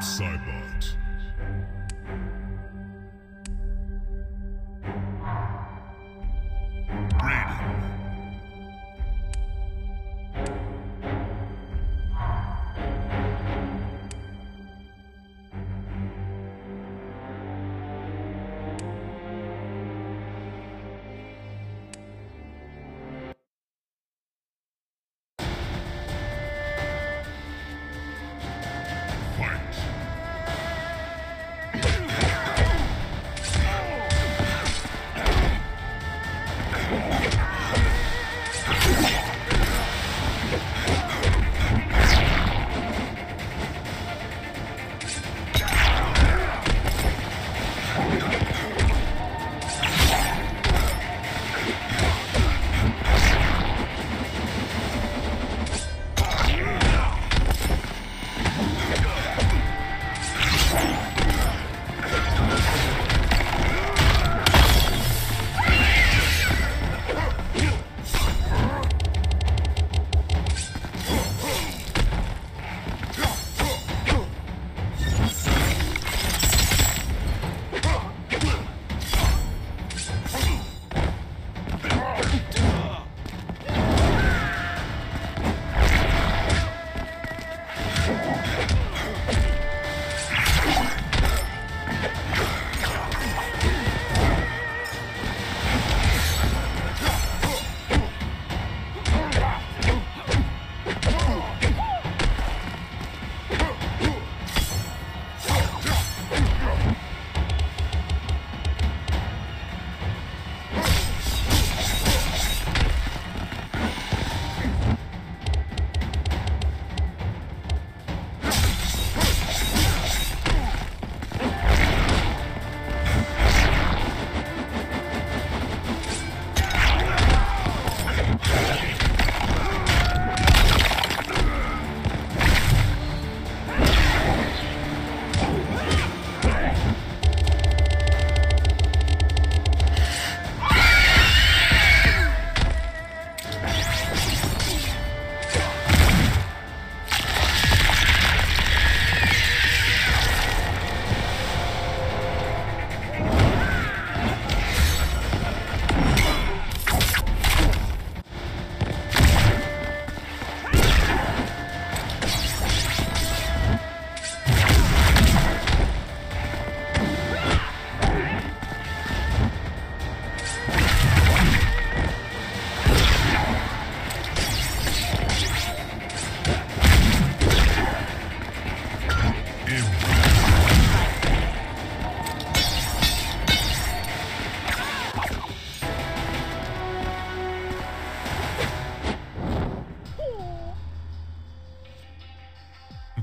Cybot.